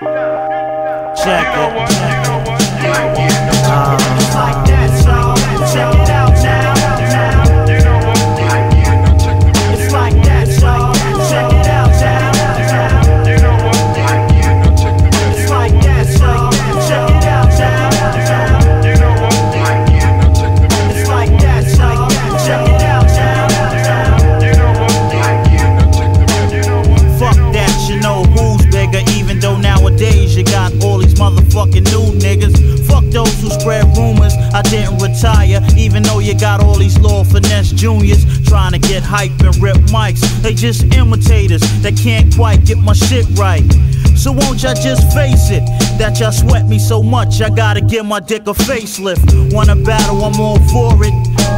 Check it. It's like uh, motherfucking new niggas. Fuck those who spread rumors. I didn't retire, even though you got all these Lord Finesse juniors trying to get hype and rip mics. They just imitators that can't quite get my shit right. So won't y'all just face it that y'all sweat me so much? I gotta give my dick a facelift. Wanna battle? I'm all for it.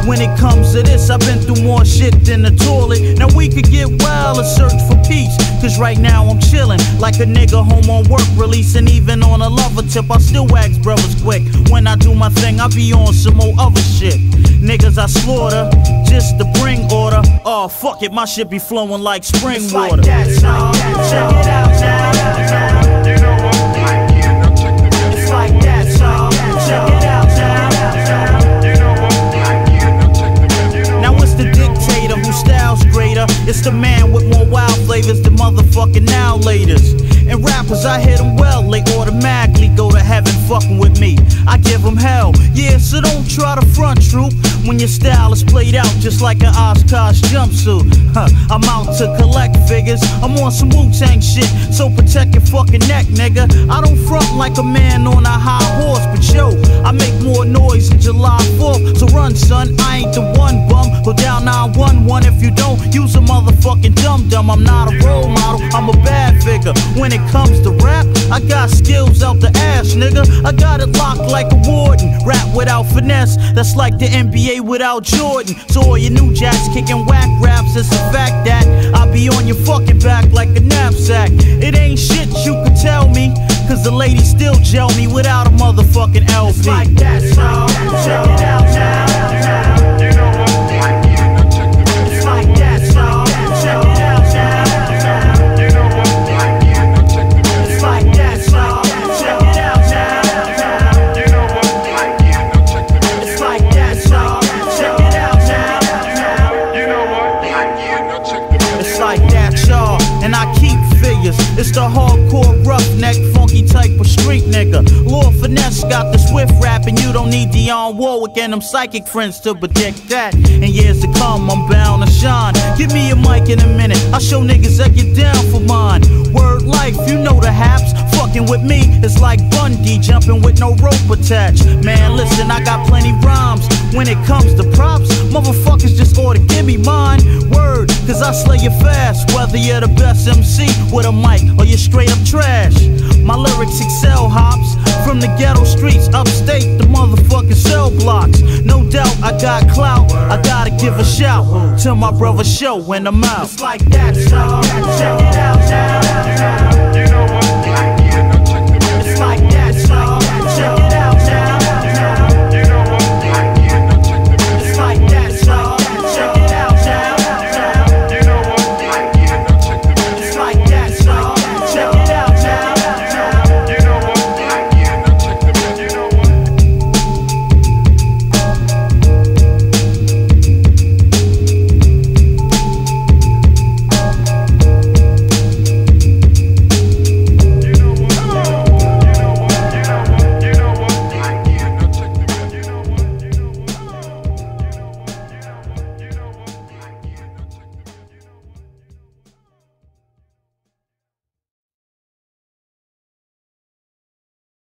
When it comes to this, I've been through more shit than the toilet. Now we could get wild and search for peace. Cause right now I'm chillin' like a nigga home on work release. And even on a lover tip, I still wax brothers quick. When I do my thing, I be on some more other shit. Niggas I slaughter just to bring order. Oh, fuck it, my shit be flowing like spring It's water. like that, so check it out now. Motherfucking now laters. And rappers, I hit them well, they automatically go to heaven fucking with me. I give them hell, yeah, so don't try to front troop when your style is played out just like an Oshkosh jumpsuit. Huh, I'm out to collect figures, I'm on some Wu Tang shit, so protect your fucking neck, nigga. I don't front like a man on a high horse, but yo, I make more noise than July 4th. So run, son, I ain't the Go down 911 if you don't use a motherfucking dum dum. I'm not a role model, I'm a bad figure. When it comes to rap, I got skills out the ass, nigga. I got it locked like a warden. Rap without finesse, that's like the NBA without Jordan. So all your new jacks kicking whack raps, it's a fact that I be on your fucking back like a knapsack. It ain't shit you could tell me, cause the ladies still gel me without a motherfucking LP. It's like that, so check it out now. Like that, y'all, and I keep figures. It's the hardcore, roughneck, funky type of street nigga. Lord Finesse got the swift rap, and you don't need Dionne Warwick and them psychic friends to predict that. In years to come, I'm bound to shine. Give me a mic in a minute, I'll show niggas that get down for mine. Word life, you know the haps. Fucking with me, it's like bungee jumping with no rope attached. Man, listen, I got plenty. When it comes to props, motherfuckers just ought to give me mine. Word, cause I slay you fast. Whether you're the best MC with a mic or you're straight up trash. My lyrics excel hops from the ghetto streets upstate, the motherfucking cell blocks. No doubt I got clout, I gotta give a shout to my brother show when I'm out. It's like that, so check it out now.